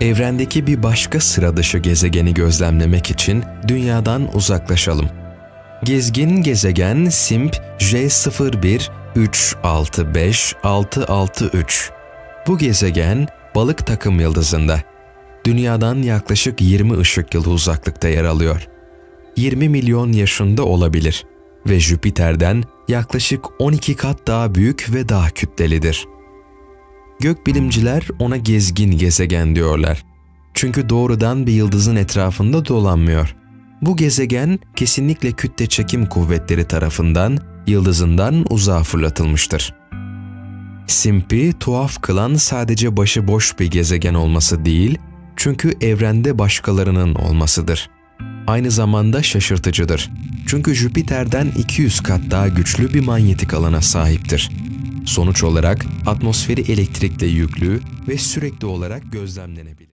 Evrendeki bir başka sıra dışı gezegeni gözlemlemek için Dünya'dan uzaklaşalım. Gezgin gezegen SIMP J01 365663. Bu gezegen balık takım yıldızında. Dünyadan yaklaşık 20 ışık yılı uzaklıkta yer alıyor. 20 milyon yaşında olabilir ve Jüpiter'den yaklaşık 12 kat daha büyük ve daha kütlelidir. Gökbilimciler ona gezgin gezegen diyorlar. Çünkü doğrudan bir yıldızın etrafında dolanmıyor. Bu gezegen kesinlikle kütle çekim kuvvetleri tarafından yıldızından uzağa fırlatılmıştır. Simp'i tuhaf kılan sadece başıboş bir gezegen olması değil, çünkü evrende başkalarının olmasıdır. Aynı zamanda şaşırtıcıdır. Çünkü Jüpiter'den 200 kat daha güçlü bir manyetik alana sahiptir. Sonuç olarak atmosferi elektrikle yüklü ve sürekli olarak gözlemlenebilir.